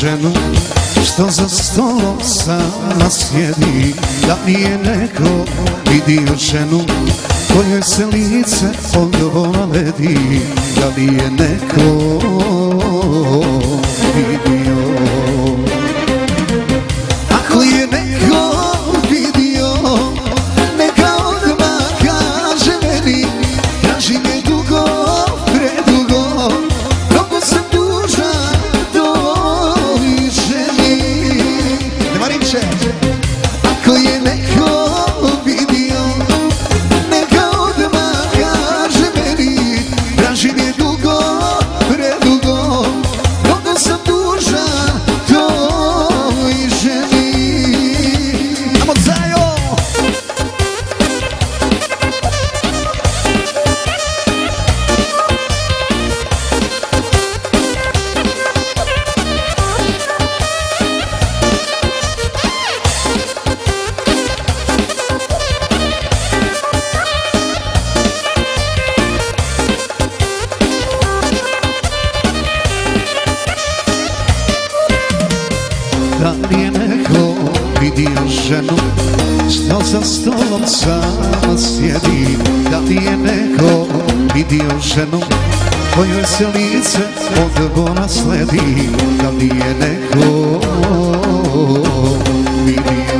ženu što za stolom sama sjedi. Da je neko vidio ženu kojoj se lice odgovora ledi Da li je neko Da li je neko vidio ženu Što za stolom sama sjedi. Da li je neko vidio ženu Kojoj se lice od bola sledi. Da li je neko vidio